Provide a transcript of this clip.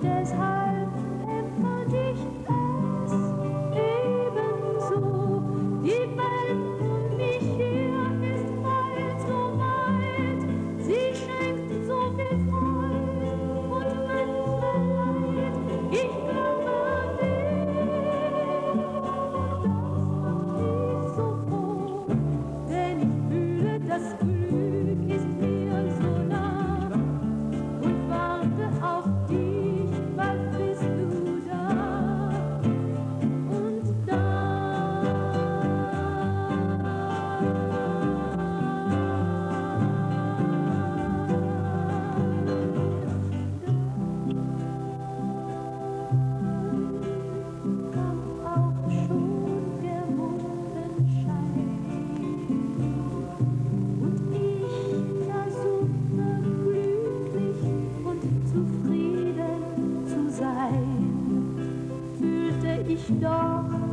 does dark.